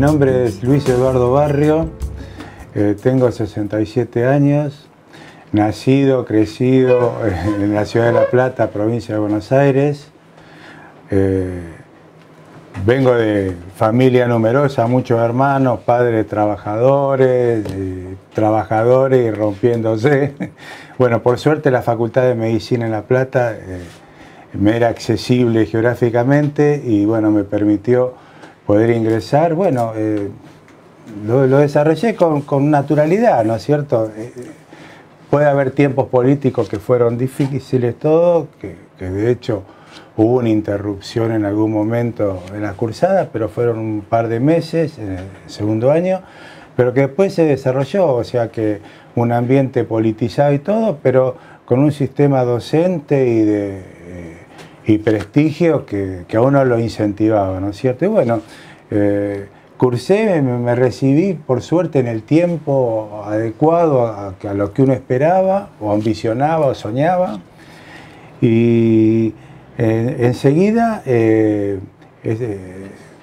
nombre es Luis Eduardo Barrio, eh, tengo 67 años, nacido, crecido en la ciudad de La Plata, provincia de Buenos Aires. Eh, vengo de familia numerosa, muchos hermanos, padres trabajadores, eh, trabajadores y rompiéndose. Bueno, por suerte la Facultad de Medicina en La Plata me era accesible geográficamente y bueno, me permitió poder ingresar. Bueno, lo, desarrollé con, naturalidad, ¿no es cierto? Eh, puede haber tiempos políticos que fueron difíciles todo, que, de hecho hubo una interrupción en algún momento en la cursada, pero fueron un par de meses en el segundo año, pero que después se desarrolló, o sea que un ambiente politizado y todo, pero con un sistema docente y de eh, y prestigio que, a uno lo incentivaba, ¿no es cierto? Y bueno, eh, cursé, me, recibí por suerte en el tiempo adecuado a, lo que uno esperaba o ambicionaba o soñaba. Y eh, enseguida eh,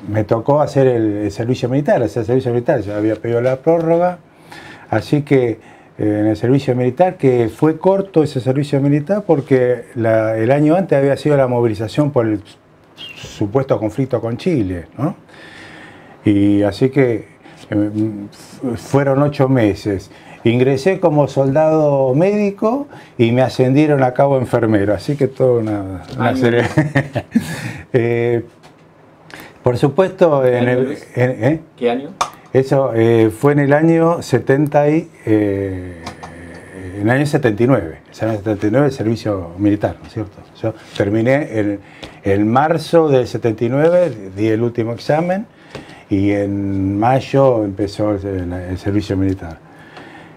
me tocó hacer el, servicio militar, hacer el servicio militar, yo había pedido la prórroga, así que eh, en el servicio militar, que fue corto ese servicio militar porque el año antes había sido la movilización por el supuesto conflicto con Chile, ¿no? Y así que em, fueron ocho meses. Ingresé como soldado médico y me ascendieron a cabo enfermero, así que todo una, serie. Eh, por supuesto, en el, ¿eh? ¿Qué año? Eso eh, fue en el año 70 y, en el año 79, en el año 79 el servicio militar, ¿no es cierto? Yo terminé en, en marzo del 79, di el último examen y en mayo empezó el, servicio militar.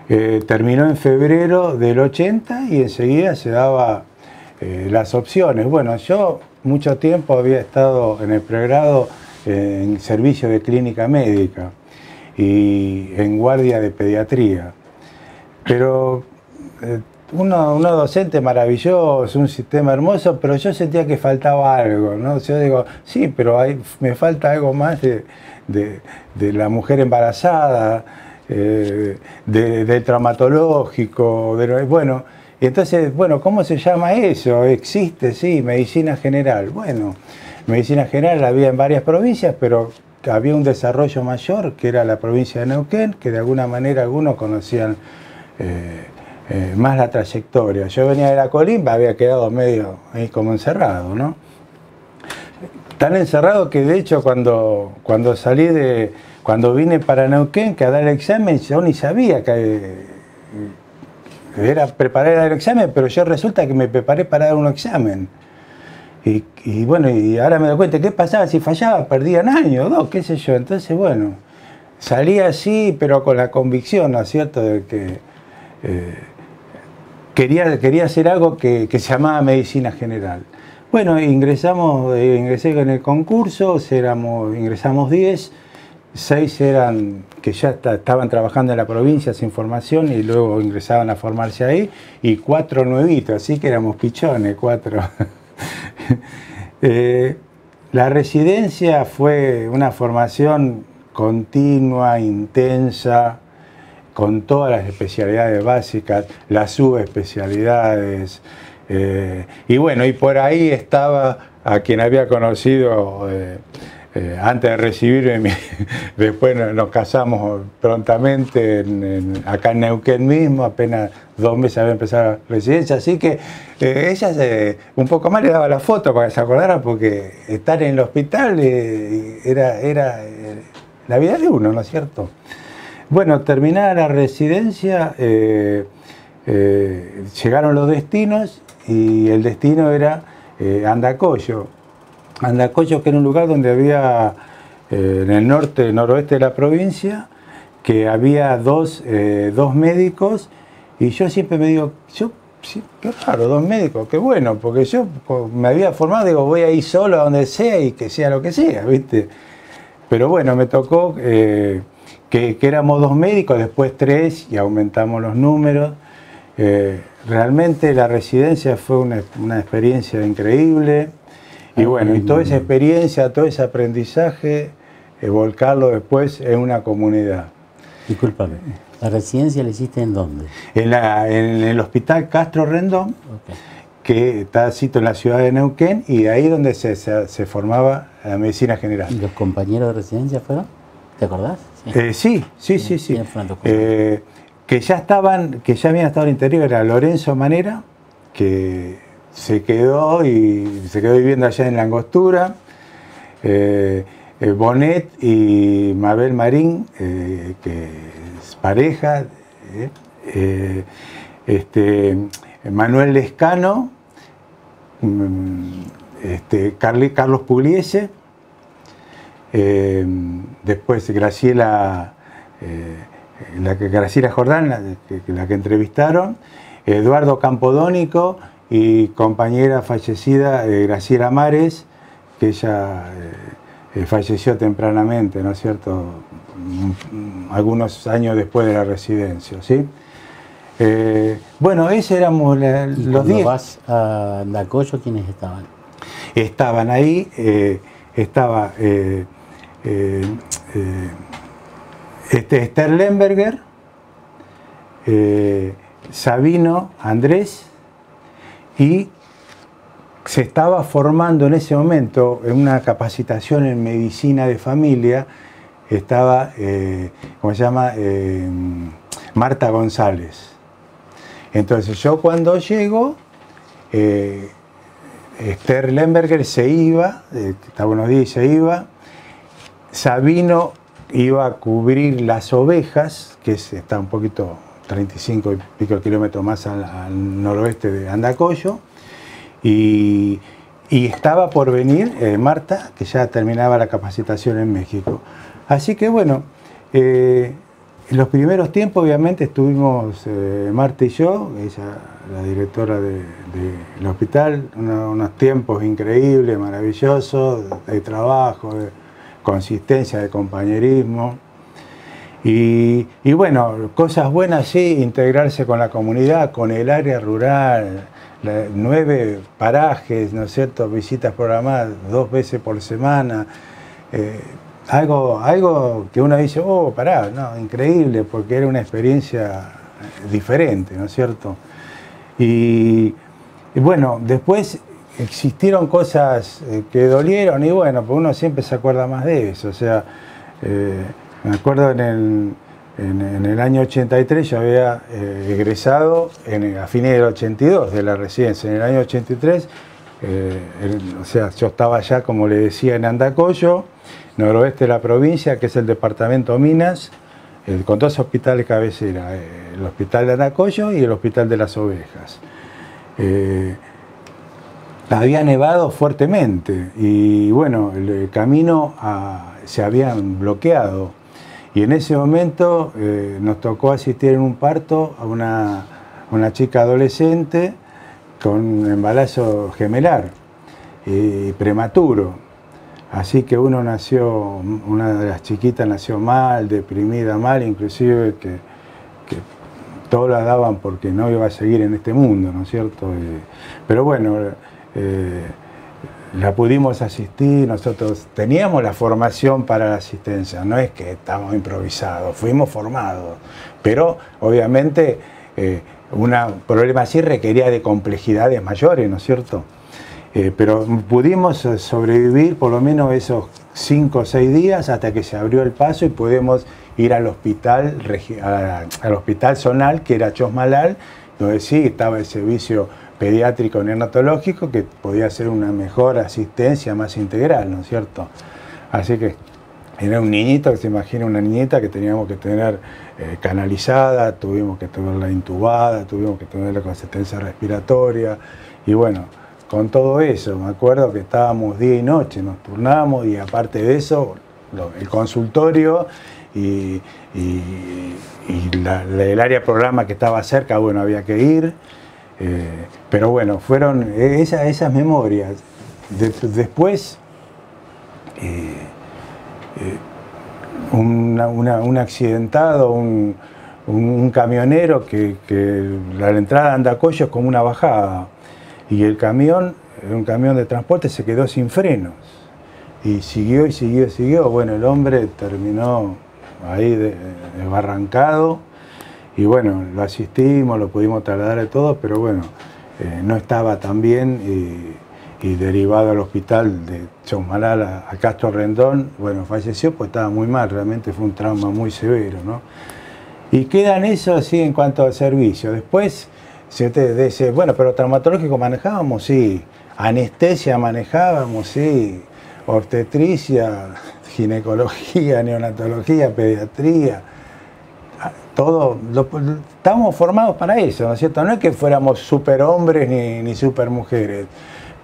Eh, terminó en febrero del 80 y enseguida se daba eh, las opciones. Bueno, yo mucho tiempo había estado en el pregrado en servicio de clínica médica y en guardia de pediatría. Pero eh, uno, uno, docente maravilloso, un sistema hermoso, pero yo sentía que faltaba algo, ¿no? Yo digo, sí, pero hay, me falta algo más de, de, la mujer embarazada, eh, de, traumatológico, bueno, entonces, bueno, ¿cómo se llama eso? Existe, sí, medicina general. Bueno, medicina general había en varias provincias, pero había un desarrollo mayor, que era la provincia de Neuquén, que de alguna manera algunos conocían eh, eh, más la trayectoria. Yo venía de la Colimba, había quedado medio ahí como encerrado, ¿no? tan encerrado que de hecho cuando, cuando salí de, cuando vine para Neuquén que a dar el examen, yo ni sabía que eh, era preparar el examen, pero yo resulta que me preparé para dar un examen. Y, bueno, y ahora me doy cuenta, ¿qué pasaba? Si fallaba, perdían años, dos, qué sé yo. Entonces, bueno, salí así, pero con la convicción, ¿no es cierto?, de que eh, quería, quería hacer algo que, se llamaba medicina general. Bueno, ingresamos, eh, ingresé en el concurso, éramos, ingresamos 10, 6 eran que ya estaban trabajando en la provincia sin formación y luego ingresaban a formarse ahí, y 4 nuevitos, así que éramos pichones, 4. Eh, la residencia fue una formación continua, intensa, con todas las especialidades básicas, las subespecialidades, eh, y bueno, y por ahí estaba a quien había conocido eh, eh, antes de recibirme, después nos casamos prontamente acá en Neuquén mismo, apenas dos meses había empezado la residencia, así que ella un poco más le daba la foto para que se acordara, porque estar en el hospital era, era la vida de uno, ¿no es cierto? Bueno, terminada la residencia, llegaron los destinos y el destino era eh, Andacoyo. Que era un lugar donde había, eh, en el norte, noroeste de la provincia, que había dos, eh, dos médicos y yo siempre me digo, yo, qué raro, dos médicos, qué bueno, porque yo me había formado, digo, voy a ir solo a donde sea y que sea lo que sea, ¿viste? Pero bueno, me tocó que, que, éramos dos médicos, después tres y aumentamos los números. Realmente la residencia fue una, experiencia increíble y bueno, y toda esa experiencia, todo ese aprendizaje volcarlo después en una comunidad. Disculpame, ¿la residencia la hiciste en dónde? En, el hospital Castro Rendón, que está cito en la ciudad de Neuquén, y ahí donde se, formaba la medicina general. ¿Y los compañeros de residencia fueron? ¿Te acordás? Sí, sí, sí, sí. que ya estaban, que ya habían estado en el interior, era Lorenzo Manera, que se quedó y se quedó viviendo allá en la angostura. Eh, eh, Bonet y Mabel Marín, eh, que es pareja. este, Manuel Lescano, mm, este, Carlos Pugliese, después Graciela, la Graciela Jordán, la la que entrevistaron, Eduardo Campodónico y compañera fallecida eh, Graciela Mares, que ella eh, eh, falleció tempranamente, ¿no es cierto? Mm, algunos años después de la residencia, ¿sí? bueno, esos éramos los días. vas a Dacoyo, ¿quiénes estaban? Estaban ahí, estaba este, Esther Lemberger, Sabino Andrés y se estaba formando en ese momento en una capacitación en medicina de familia, estaba, eh, ¿cómo se llama? Eh, Marta González. Entonces yo cuando llego, eh, Esther Lemberger se iba, estaba unos días se iba, Sabino iba a cubrir las ovejas, que está un poquito 35 y pico kilómetros más al, noroeste de Andacoyo. Y, estaba por venir eh, Marta, que ya terminaba la capacitación en México. Así que bueno, eh, en los primeros tiempos obviamente estuvimos eh, Marta y yo, ella la directora del hospital, unos tiempos increíbles, maravillosos, de trabajo, de consistencia, de compañerismo. Y, bueno, cosas buenas sí, integrarse con la comunidad, con el área rural, nueve parajes, ¿no es cierto? Visitas programadas dos veces por semana. Eh, algo, algo que uno dice, oh, pará, no, increíble, porque era una experiencia diferente, ¿no es cierto? Y, bueno, después existieron cosas eh, que dolieron y bueno, pues uno siempre se acuerda más de eso, o sea, eh, me acuerdo en el, en, el año 83 yo había eh, egresado a fines del 82 de la residencia. En el año 83, eh, o sea, yo estaba ya, como le decía, en Andacoyo, noroeste de la provincia, que es el departamento Minas, con dos hospitales cabecera, eh, el hospital de Andacoyo y el hospital de las ovejas. había nevado fuertemente y bueno, el, camino se habían bloqueado y en ese momento eh, nos tocó asistir en un parto a una, chica adolescente con un embarazo gemelar y prematuro. Así que uno nació, una de las chiquitas nació mal, deprimida mal, inclusive que, que todos la daban porque no iba a seguir en este mundo, ¿no es cierto? pero bueno, eh, la pudimos asistir, nosotros teníamos la formación para la asistencia, no es que estamos improvisados, fuimos formados, pero obviamente eh, un problema así requería de complejidades mayores, ¿no es cierto? Eh, pero pudimos sobrevivir por lo menos esos cinco o seis días hasta que se abrió el paso y pudimos ir al hospital, al hospital zonal, que era Chosmalal, donde sí estaba el servicio pediátrico neonatológico que podía ser una mejor asistencia más integral, ¿no es cierto? Así que era un niñito, se imagina una niñita que teníamos que tener eh, canalizada, tuvimos que tenerla intubada, tuvimos que tenerla con asistencia respiratoria y bueno, con todo eso, me acuerdo que estábamos día y noche, nos turnábamos y aparte de eso, el consultorio y, el área programa que estaba cerca, bueno, había que ir. Eh, pero bueno, fueron esas, esas memorias. después, eh, eh, un accidentado, un, camionero que, la entrada Andacoyo es como una bajada y el camión, un camión de transporte se quedó sin frenos. y siguió y siguió y siguió. Bueno, el hombre terminó ahí desbarrancado y bueno, lo asistimos, lo pudimos trasladar de todo, pero bueno, eh, no estaba tan bien y, derivado al hospital de Chosmalal a, a, Castro Rendón, bueno, falleció pues estaba muy mal, realmente fue un trauma muy severo, ¿no? Y quedan eso así en cuanto al servicio. Después se te dice, bueno, pero traumatológico manejábamos, sí, anestesia manejábamos, sí, obstetricia, ginecología, neonatología, pediatría, todo, lo, estábamos formados para eso, ¿no es cierto? No es que fuéramos superhombres ni, ni supermujeres,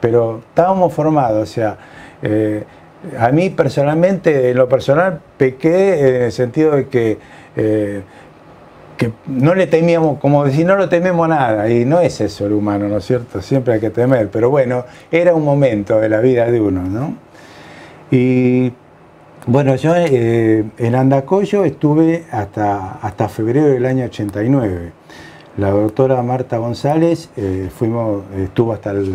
pero estábamos formados, o sea, eh, a mí personalmente, en lo personal, pequé en el sentido de que, eh, que no le temíamos, como decir, no lo tememos nada, y no es eso el humano, ¿no es cierto? Siempre hay que temer, pero bueno, era un momento de la vida de uno, ¿no? Y bueno, yo eh, en Andacoyo estuve hasta, hasta febrero del año 89. La doctora Marta González eh, fuimos, estuvo hasta el,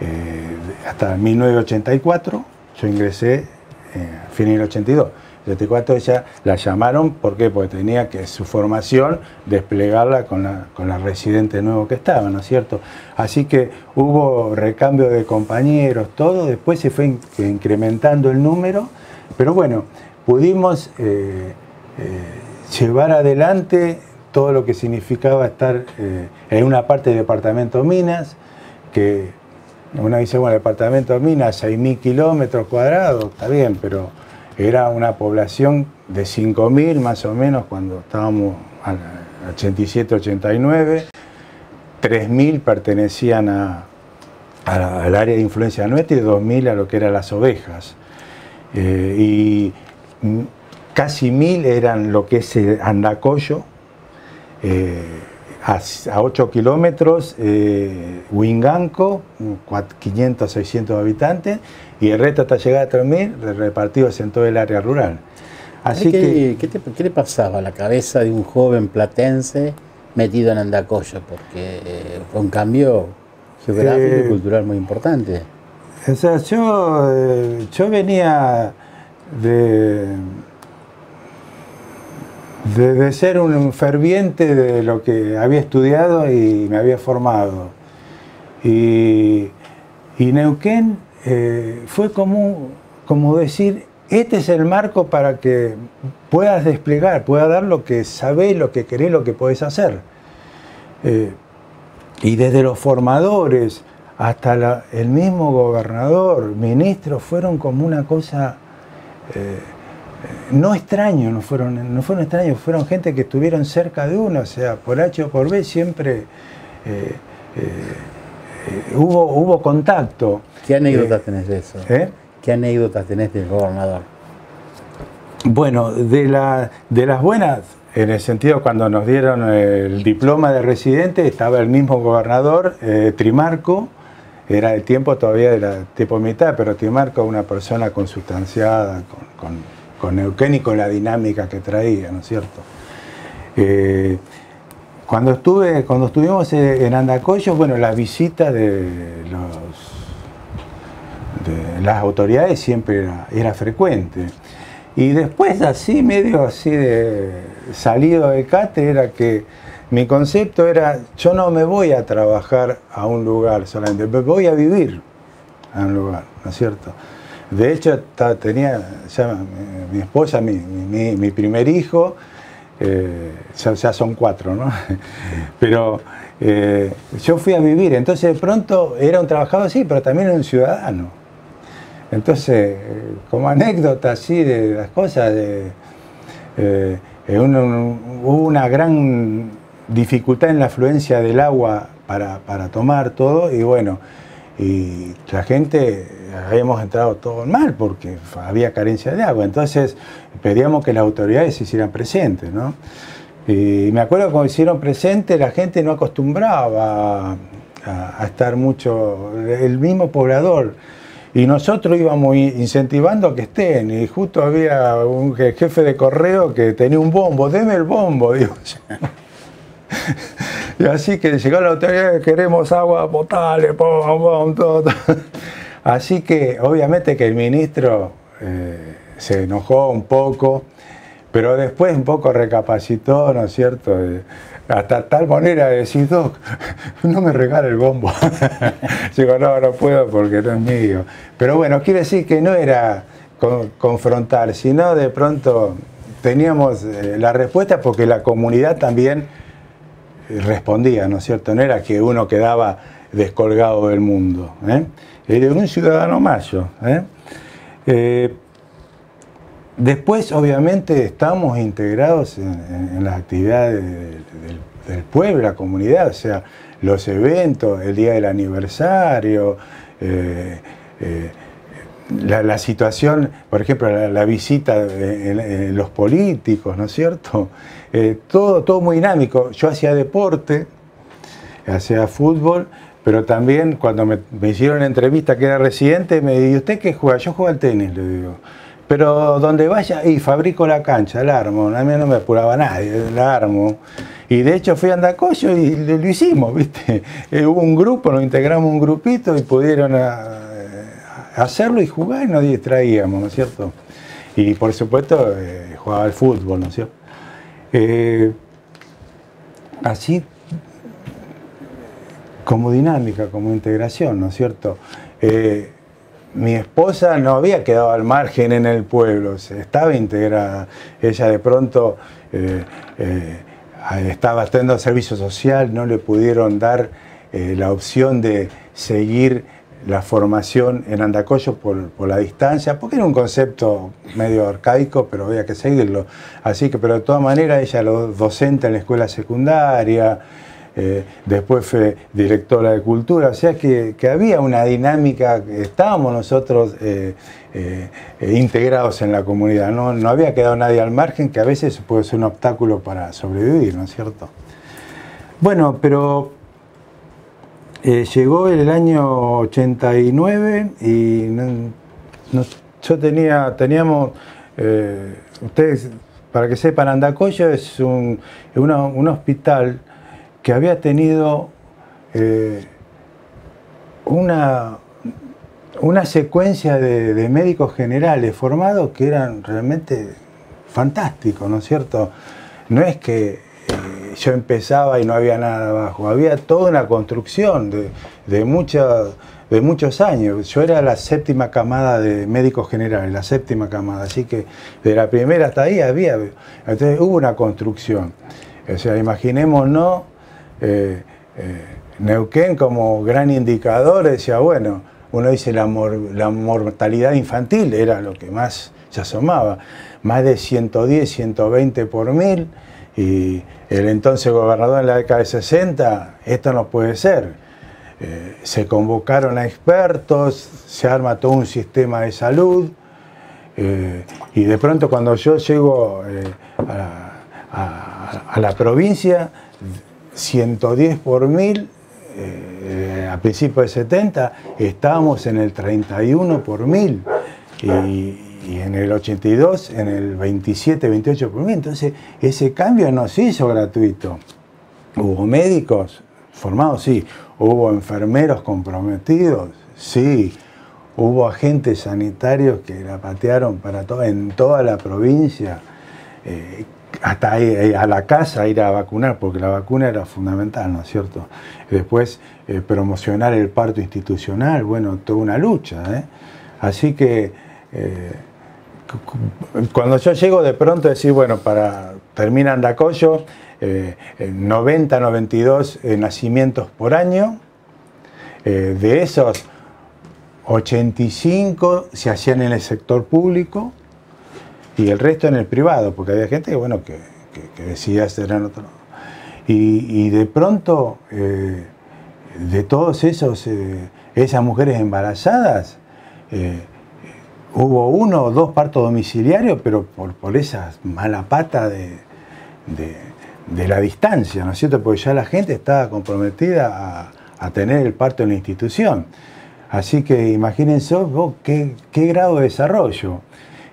eh, hasta 1984. Yo ingresé a fin del 82. En 84 ella la llamaron, ¿por qué? Porque tenía que su formación desplegarla con la, con la residente nuevo que estaba, ¿no es cierto? Así que hubo recambio de compañeros, todo, después se fue incrementando el número pero bueno, pudimos eh, eh, llevar adelante todo lo que significaba estar eh, en una parte del departamento Minas, que uno dice, bueno, el departamento Minas, 6.000 kilómetros cuadrados, está bien, pero era una población de 5.000 más o menos cuando estábamos al 87-89, 3.000 pertenecían a, al área de influencia nuestra y 2.000 a lo que eran las ovejas. Eh, y casi mil eran lo que es Andacoyo, eh, a, 8 kilómetros, eh, Huinganco, 500, 600 habitantes, y el resto hasta llegar a 3.000 repartidos en todo el área rural. Así ¿Qué, que, ¿qué, le pasaba a la cabeza de un joven platense metido en Andacoyo? Porque fue un cambio geográfico y cultural muy importante. O yo, eh, yo venía de, de, ser un ferviente de lo que había estudiado y me había formado. Y, Neuquén eh, fue como, como decir, este es el marco para que puedas desplegar, puedas dar lo que sabés, lo que querés, lo que podés hacer. Eh, y desde los formadores, hasta el mismo gobernador, ministros, fueron como una cosa eh, no extraño, no fueron, no fueron extraños, fueron gente que estuvieron cerca de uno, o sea, por H o por B siempre eh, eh, hubo, hubo contacto. ¿Qué anécdotas tenés de eso? ¿Qué anécdotas tenés del gobernador? Bueno, de, la, de las buenas, en el sentido cuando nos dieron el diploma de residente, estaba el mismo gobernador, Trimarco, era el tiempo todavía de la tipo mitad, pero Timarco una persona consustanciada, con, con, Neuquén y con la dinámica que traía, ¿no es cierto? Eh, cuando, estuve, cuando estuvimos en Andacoyo, bueno, la visita de, los, las autoridades siempre era, frecuente. Y después así, medio así de salido de cate, era que mi concepto era, yo no me voy a trabajar a un lugar solamente, me voy a vivir a un lugar, ¿no es cierto? De hecho, tenía ya mi, esposa, mi, primer hijo, eh, ya, son cuatro, ¿no? Pero eh, yo fui a vivir, entonces de pronto era un trabajador, sí, pero también era un ciudadano. Entonces, como anécdota así de las cosas, de, eh, hubo una gran dificultad en la afluencia del agua para, tomar todo y bueno, y la gente habíamos entrado todo mal porque había carencia de agua. Entonces pedíamos que las autoridades se hicieran presentes, ¿no? Y me acuerdo cuando hicieron presente la gente no acostumbraba a, estar mucho, el mismo poblador. Y nosotros íbamos incentivando a que estén. Y justo había un jefe de correo que tenía un bombo, deme el bombo, digo. Y así que llegó la autoridad, queremos agua potable, pum, pum, todo, Así que obviamente que el ministro eh, se enojó un poco, pero después un poco recapacitó, ¿no es cierto? hasta tal manera de decir, Doc, no me regala el bombo. Digo, no, no puedo porque no es mío. Pero bueno, quiere decir que no era confrontar, sino de pronto teníamos eh, la respuesta porque la comunidad también eh, respondía, ¿no es cierto? No era que uno quedaba descolgado del mundo. ¿eh? Era un ciudadano mayo. ¿eh? después, obviamente, estamos integrados en, las actividades del, pueblo, la comunidad, o sea, los eventos, el día del aniversario, la, situación, por ejemplo, la, visita de, los políticos, ¿no es cierto? Eh, todo, todo muy dinámico. Yo hacía deporte, hacía fútbol, pero también cuando me, hicieron la entrevista que era residente, me dijo, ¿usted qué juega? Yo juego al tenis, le digo. Pero donde vaya, y fabrico la cancha, la armo. A mí no me apuraba nadie, la armo. Y de hecho fui a Andacoyo y lo, hicimos, ¿viste? Eh, hubo un grupo, nos integramos un grupito y pudieron... A, hacerlo y jugar y nos distraíamos, ¿no es cierto? Y por supuesto eh, jugaba al fútbol, ¿no es cierto? Eh, así como dinámica, como integración, ¿no es cierto? Eh, mi esposa no había quedado al margen en el pueblo, estaba integrada. Ella de pronto estaba teniendo servicio social, no le pudieron dar la opción de seguir la formación en Andacoyo por, la distancia, porque era un concepto medio arcaico, pero había que seguirlo. Así que, pero de todas maneras, ella lo docente en la escuela secundaria, eh, después fue directora de cultura, o sea que, había una dinámica, estábamos nosotros eh, eh, integrados en la comunidad, no, no había quedado nadie al margen, que a veces puede ser un obstáculo para sobrevivir, ¿no es cierto? Bueno, pero eh, llegó el año 89 y yo tenía, teníamos, eh, ustedes, para que sepan, Andacoyo es un, hospital que había tenido eh, una, una secuencia de, médicos generales formados que eran realmente fantásticos, ¿no es cierto? No es que yo empezaba y no había nada abajo. Había toda una construcción de, de, de muchos años. Yo era la séptima camada de médicos generales, la séptima camada. Así que de la primera hasta ahí había. Entonces hubo una construcción. O sea, imaginémonos eh, eh, Neuquén como gran indicador. Decía, bueno, uno dice la, la mortalidad infantil era lo que más se asomaba. Más de 110, 120 por mil y el entonces gobernador en la década de 60, esto no puede ser. Eh, se convocaron a expertos, se arma todo un sistema de salud eh, y de pronto cuando yo llego eh, a, la provincia, 110 por mil, a principios de 70, estábamos en el 31 por mil. Y en el 82 en el 27, 28 por mil. Entonces, ese cambio no se hizo gratuito. Hubo médicos formados, sí. Hubo enfermeros comprometidos, sí. Hubo agentes sanitarios que la patearon para en toda la provincia, eh, hasta eh, a la casa ir a vacunar, porque la vacuna era fundamental, ¿no es cierto? Después, eh, promocionar el parto institucional, bueno, toda una lucha. Así que cuando yo llego de pronto decir, bueno, para termina Andacoyo, eh, 90, 92 eh, nacimientos por año, eh, de esos 85 se hacían en el sector público y el resto en el privado, porque había gente bueno, que, decía hacer en otro. Y, y de pronto, eh, de todos esos, esas mujeres embarazadas, Hubo uno o dos partos domiciliarios, pero por, por esa mala pata de, la distancia, ¿no es cierto? Porque ya la gente estaba comprometida a, tener el parto en la institución. Así que imagínense qué, grado de desarrollo.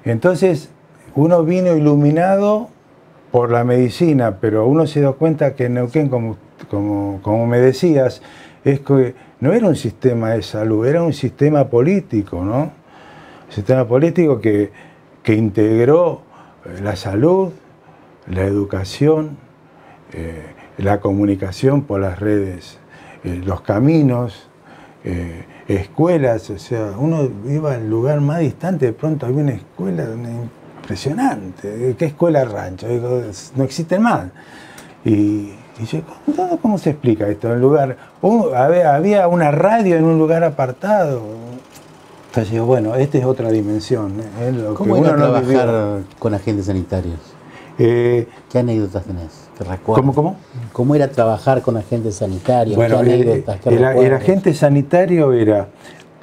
Entonces, uno vino iluminado por la medicina, pero uno se dio cuenta que en Neuquén, como, como, como me decías, es que no era un sistema de salud, era un sistema político, ¿no? Sistema político que, que integró eh, la salud, la educación, eh, la comunicación por las redes, eh, los caminos, escuelas, o sea, uno iba al lugar más distante, de pronto había una escuela impresionante, ¿qué escuela rancho? no existen más. Y, y yo, ¿cómo, se explica esto? En lugar, había, una radio en un lugar apartado. Entonces digo, bueno, esta es otra dimensión. ¿eh? ¿Cómo era trabajar con agentes sanitarios? Eh, ¿Qué anécdotas tenés? ¿Cómo, cómo? ¿Cómo era trabajar con agentes sanitarios? Bueno, ¿Qué anécdotas, el, el, agente sanitario era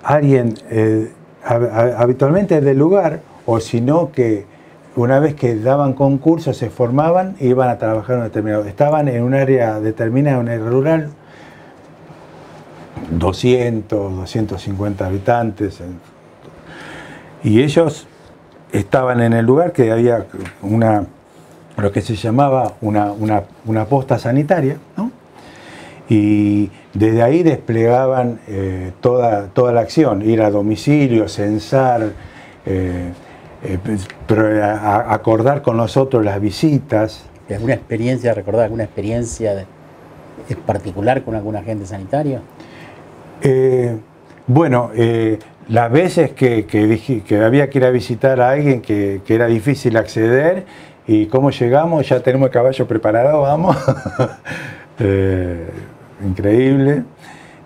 alguien eh, habitualmente del lugar, o si no que una vez que daban concursos, se formaban iban a trabajar en un determinado. Estaban en un área determinada, un área rural, 200, 250 habitantes, y ellos estaban en el lugar que había una, lo que se llamaba una, posta sanitaria, y desde ahí desplegaban eh, toda, toda la acción, ir a domicilio, censar, eh, eh, pues, pero acordar con nosotros las visitas. ¿Alguna experiencia, recordar alguna experiencia particular con algún agente sanitario? Eh, bueno, eh, las veces que, que, que, había que ir a visitar a alguien que, que, era difícil acceder y cómo llegamos, ya tenemos el caballo preparado, vamos. increíble.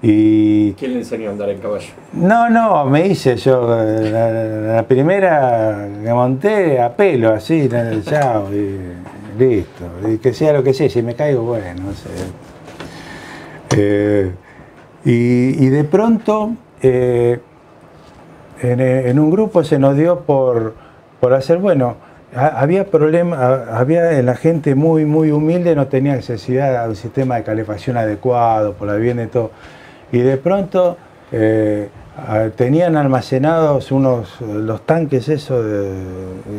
Y, ¿Quién le enseñó a andar en caballo? No, no, me hice yo. La, primera que monté a pelo, así, chao, y listo. Y que sea lo que sea, si me caigo, bueno, no sé. Eh, y, de pronto, eh, en, un grupo se nos dio por, por hacer, bueno, había problemas, había la gente muy, muy humilde, no tenía necesidad de un sistema de calefacción adecuado por la vivienda y todo y de pronto eh, tenían almacenados unos, los tanques esos de,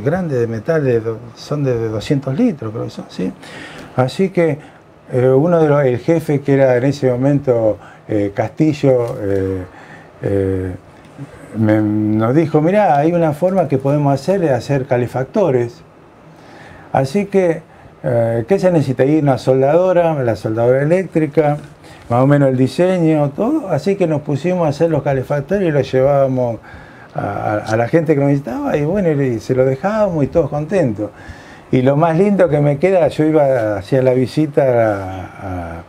grandes de metal, son de 200 litros creo que son, ¿sí? Así que eh, uno de los, el jefe que era en ese momento eh, Castillo, nos dijo, mira, hay una forma que podemos hacer de hacer calefactores. Así que, ¿qué se necesita? Ir una soldadora, la soldadora eléctrica, más o menos el diseño, todo. Así que nos pusimos a hacer los calefactores y los llevábamos a, la gente que nos visitaba y bueno, se lo dejábamos y todos contentos. Y lo más lindo que me queda, yo iba hacia la visita a,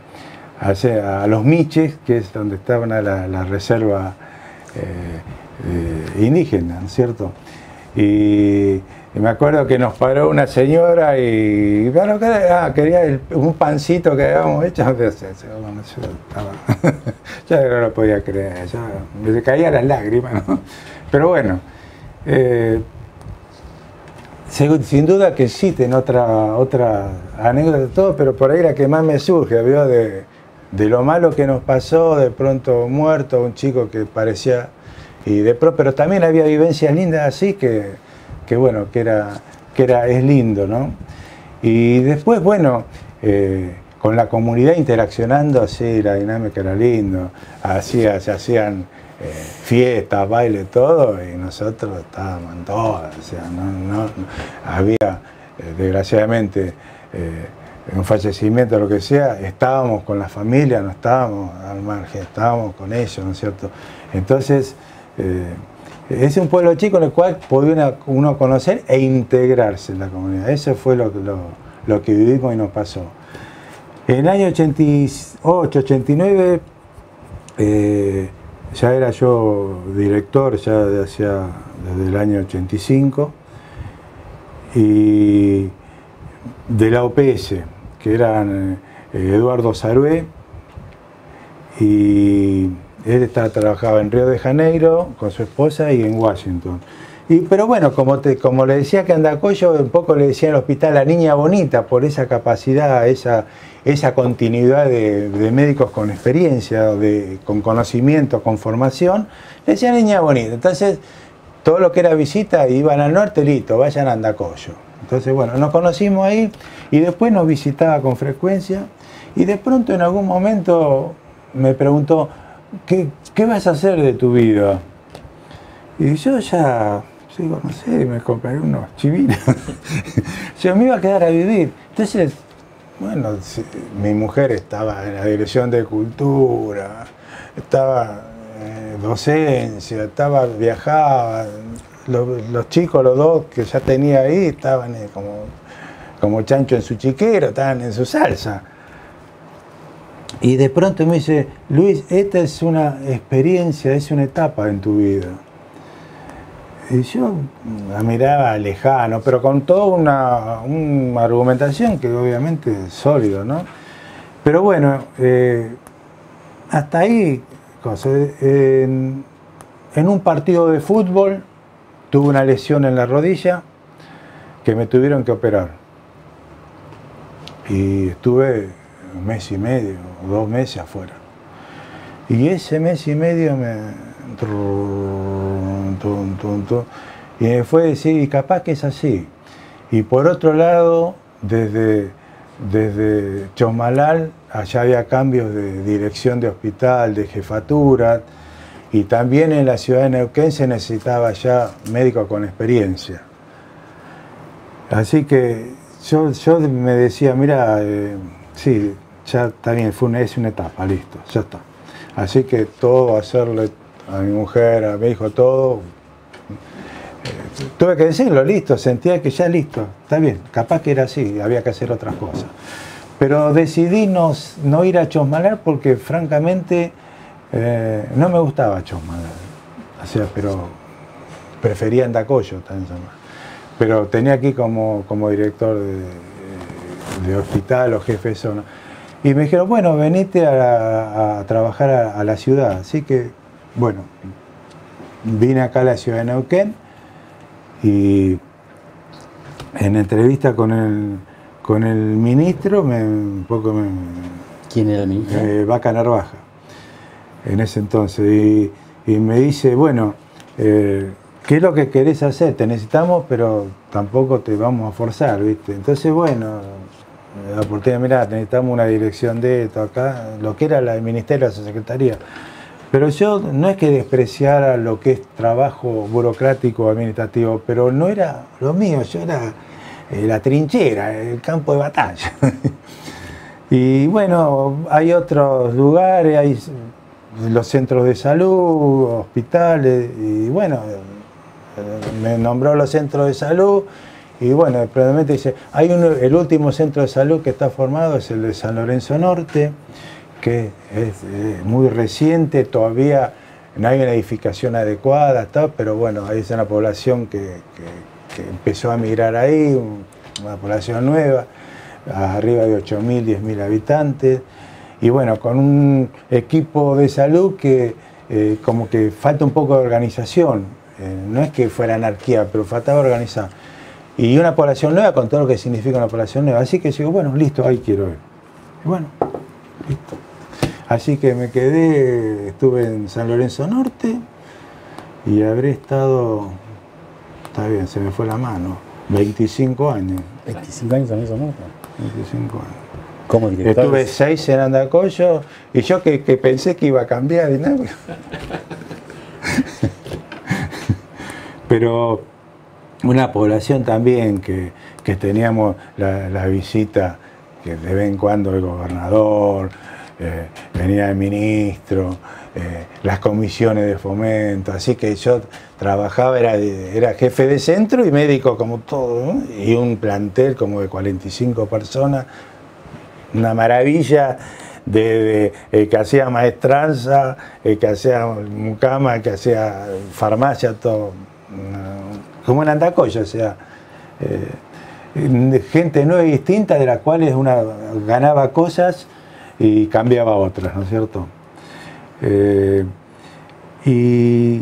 los Miches, que es donde estaban la, la reserva eh, eh, indígena, ¿cierto? Y me acuerdo que nos paró una señora y bueno, ah, quería un pancito que habíamos hecho. Yo, no lo podía creer, me caían las lágrimas. Pero bueno, eh, sin duda que existen otra, otra anécdota de todo, pero por ahí la que más me surge, ¿vio? De, de lo malo que nos pasó, de pronto muerto, un chico que parecía... Y de pero también había vivencias lindas así que que bueno, que era, que era, es lindo, ¿no? Y después, bueno, eh, con la comunidad interaccionando, así, la dinámica era lindo, así, se hacían eh, fiestas, baile, todo, y nosotros estábamos en todas, o sea, no, había, eh, desgraciadamente, un fallecimiento o lo que sea, estábamos con la familia, no estábamos al margen, estábamos con ellos, ¿no es cierto? Entonces, es un pueblo chico en el cual podía uno conocer e integrarse en la comunidad. Eso fue lo, lo, que vivimos y nos pasó. En el año 88, 89, eh, ya era yo director, ya hacia, desde el año 85, y de la OPS, eran eh, Eduardo Sarué y él estaba, trabajaba en Río de Janeiro con su esposa y en Washington. Y, pero bueno, como, te, como le decía que Andacoyo, un poco le decía en el hospital la niña bonita por esa capacidad, esa, esa continuidad de, médicos con experiencia, de, con conocimiento, con formación, le decía niña bonita. Entonces, todo lo que era visita, iban al norte, listo, vayan a Andacoyo. Entonces, bueno, nos conocimos ahí y después nos visitaba con frecuencia y de pronto en algún momento me preguntó, ¿qué, ¿qué vas a hacer de tu vida? Y yo ya, digo, no sé, me compré unos chivinos. yo me iba a quedar a vivir. Entonces, bueno, mi mujer estaba en la dirección de cultura, estaba en docencia, estaba, viajaba. Los, chicos, los dos que ya tenía ahí, estaban eh, como, como chancho en su chiquero, estaban en su salsa. Y de pronto me dice, Luis, esta es una experiencia, es una etapa en tu vida. Y yo la miraba lejano, pero con toda una, argumentación que obviamente es sólido, ¿no? Pero bueno, eh, hasta ahí, en, en un partido de fútbol tuve una lesión en la rodilla que me tuvieron que operar. Y estuve un mes y medio, dos meses afuera. Y ese mes y medio me... y me fue decir, y capaz que es así. Y por otro lado, desde, desde Chomalal, allá había cambios de dirección de hospital, de jefatura, y también en la ciudad de Neuquén se necesitaba ya médico con experiencia. Así que yo, yo me decía, mira, eh, sí, ya está bien, fue una, es una etapa, listo, ya está. Así que todo, hacerle a mi mujer, a mi hijo, todo, eh, tuve que decirlo, listo, sentía que ya listo, está bien, capaz que era así, había que hacer otras cosas. Pero decidí no, no ir a Chosmalar porque francamente eh, no me gustaba Chosmalar, o sea, pero prefería Andacoyo también. Pero tenía aquí como, como director de, de hospital o jefe de zona. Y me dijeron, bueno, venite a, trabajar a, la ciudad. Así que, bueno, vine acá a la ciudad de Neuquén y en entrevista con el, con el ministro, me, un poco me, ¿Quién era el ministro? Eh, Vaca Narvaja, en ese entonces. Y, me dice, bueno, eh, ¿qué es lo que querés hacer? Te necesitamos, pero tampoco te vamos a forzar, ¿viste? Entonces, bueno, la oportunidad, mira, necesitamos una dirección de esto acá, lo que era el ministerio, la secretaría. Pero yo no es que despreciara lo que es trabajo burocrático administrativo, pero no era lo mío, yo era eh, la trinchera, el campo de batalla. y bueno, hay otros lugares, hay los centros de salud, hospitales, y bueno, eh, me nombró los centros de salud y bueno, probablemente dice, hay el último centro de salud que está formado es el de San Lorenzo Norte, que es eh, muy reciente, todavía no hay una edificación adecuada, pero bueno, ahí es una población que, empezó a migrar ahí, una población nueva, arriba de 8.000, 10.000 habitantes, y bueno, con un equipo de salud que eh, como que falta un poco de organización, eh, no es que fuera anarquía, pero faltaba organizar y una población nueva con todo lo que significa una población nueva. Así que digo, bueno, listo, ahí quiero ir. Y bueno, listo. Así que me quedé, estuve en San Lorenzo Norte y habré estado, está bien, se me fue la mano, 25 años. 25 años en Lorenzo Norte. 25 años. ¿Cómo director? Estuve 6 en Andacoyo y yo que, que pensé que iba a cambiar y nada. Pero una población también que, teníamos la, visita que de vez en cuando el gobernador, eh, venía el ministro, eh, las comisiones de fomento, así que yo trabajaba, era, era jefe de centro y médico como todo, y un plantel como de 45 personas, una maravilla de, eh, que hacía maestranza, que hacía mucama, que hacía farmacia, todo como en Andacoya, o sea, eh, gente nueva y distinta de las cuales una ganaba cosas y cambiaba otras, ¿no es cierto? Eh, y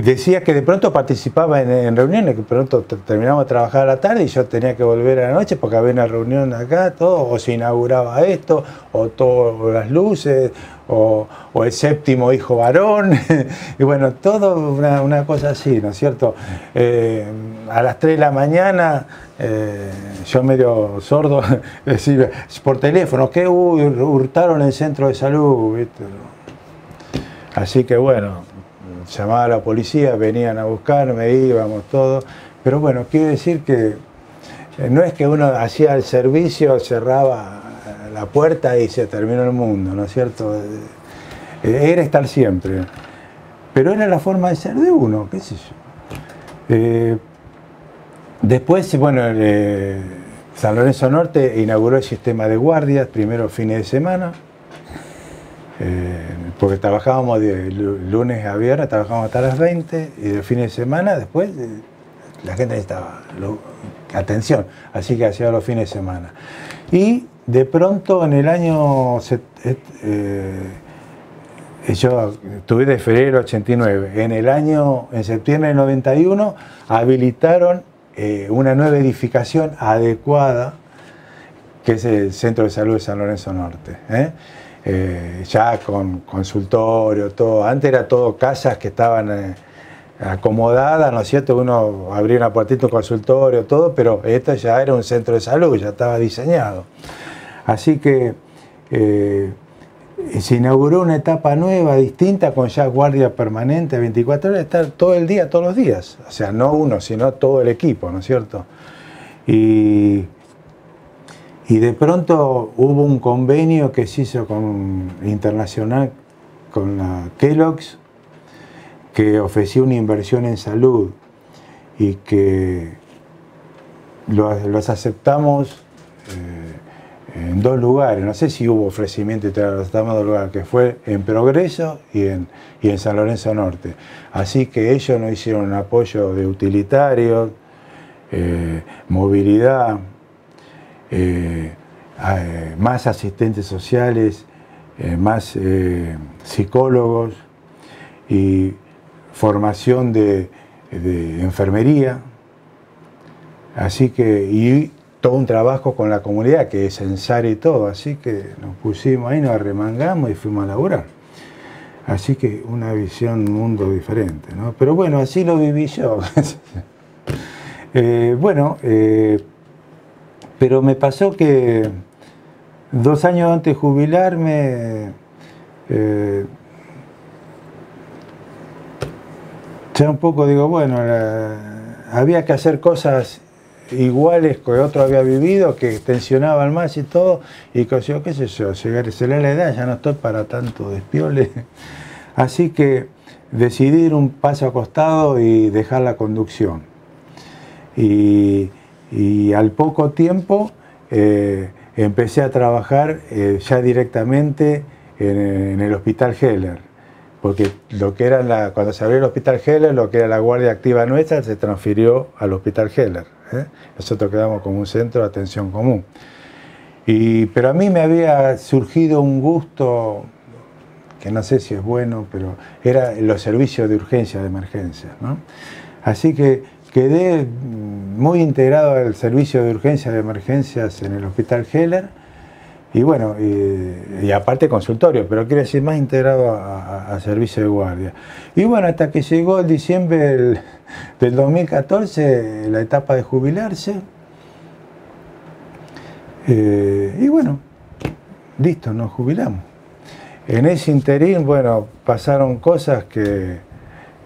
decía que de pronto participaba en, reuniones, que pronto terminamos de trabajar a la tarde y yo tenía que volver a la noche porque había una reunión acá, todo, o se inauguraba esto, o todas las luces, o, el séptimo hijo varón, y bueno, todo una, cosa así, ¿no es cierto? Eh, a las 3 de la mañana, eh, yo medio sordo, decía por teléfono, que hurtaron el centro de salud, Así que bueno, llamaba a la policía, venían a buscarme, íbamos todos. Pero bueno, quiero decir que eh, no es que uno hacía el servicio, cerraba la puerta y se terminó el mundo, ¿no es cierto? Eh, era estar siempre. Pero era la forma de ser de uno, qué sé yo. Eh, después, bueno, San Lorenzo Norte inauguró el sistema de guardias, primero fines de semana, eh, porque trabajábamos de lunes a viernes, trabajábamos hasta las 20 y de fin de semana después eh, la gente necesitaba atención, así que hacía los fines de semana. Y de pronto en el año, eh, yo estuve de febrero 89, en el año, en septiembre del 91, habilitaron una nueva edificación adecuada, que es el Centro de Salud de San Lorenzo Norte. Eh, ya con consultorio, todo. Antes era todo casas que estaban eh, acomodadas, ¿no es cierto? Uno abría una puertita, un consultorio, todo, pero esto ya era un centro de salud, ya estaba diseñado. Así que eh, se inauguró una etapa nueva, distinta, con ya guardia permanente, 24 horas, estar todo el día, todos los días. O sea, no uno, sino todo el equipo, ¿no es cierto? Y y de pronto hubo un convenio que se hizo con internacional con la Kellogg's que ofrecía una inversión en salud y que los, aceptamos eh, en dos lugares. No sé si hubo ofrecimiento y los aceptamos en dos lugares, que fue en Progreso y en, en San Lorenzo Norte. Así que ellos nos hicieron un apoyo de utilitarios, eh, movilidad, eh, eh, más asistentes sociales, eh, más psicólogos y formación de, enfermería. Así que, y todo un trabajo con la comunidad, que es censar y todo. Así que nos pusimos ahí, nos arremangamos y fuimos a laburar. Así que una visión, un mundo diferente. ¿no? Pero bueno, así lo viví yo. bueno, pero me pasó que dos años antes de jubilarme, eh, ya un poco digo, bueno, había que hacer cosas iguales que otro había vivido, que tensionaban más y todo, y que yo, qué sé yo, llegar a la edad, ya no estoy para tanto despiole. Así que decidí ir un paso acostado y dejar la conducción. Y y al poco tiempo eh, empecé a trabajar eh, ya directamente en, el Hospital Heller, porque lo que era la, cuando se abrió el Hospital Heller, lo que era la guardia activa nuestra se transfirió al Hospital Heller. ¿eh? Nosotros quedamos como un centro de atención común. Y, pero a mí me había surgido un gusto, que no sé si es bueno, pero era los servicios de urgencia, de emergencia. ¿no? Así que quedé muy integrado al servicio de urgencia de emergencias en el Hospital Heller y bueno, y, aparte consultorio, pero quiero decir más integrado al servicio de guardia. Y bueno, hasta que llegó el diciembre del, 2014, la etapa de jubilarse, eh, y bueno, listo, nos jubilamos. En ese interín, bueno, pasaron cosas que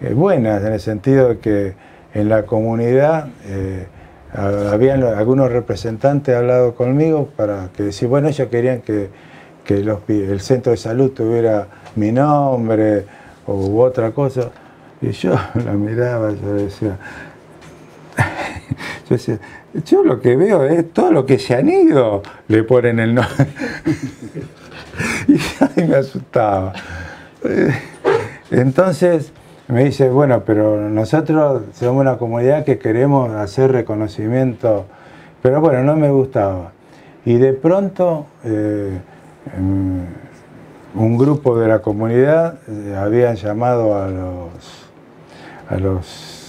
eh, buenas, en el sentido de que en la comunidad eh, habían algunos representantes hablado conmigo para que decir, bueno, ellos querían que, el centro de salud tuviera mi nombre u otra cosa. Y yo la miraba, yo decía, yo decía, yo lo que veo es todo lo que se han ido, le ponen el nombre. y ahí me asustaba. Entonces, me dice, bueno, pero nosotros somos una comunidad que queremos hacer reconocimiento, pero bueno, no me gustaba. Y de pronto eh, un grupo de la comunidad eh, habían llamado a los, a los